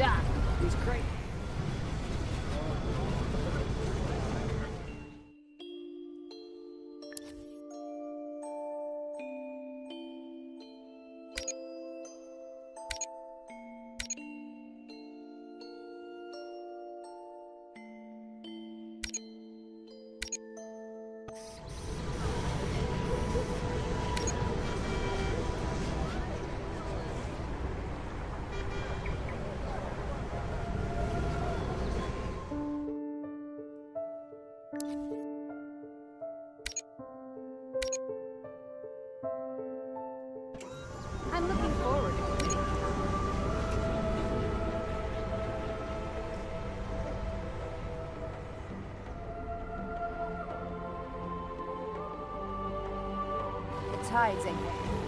attack. He's crazy. Tides anyway.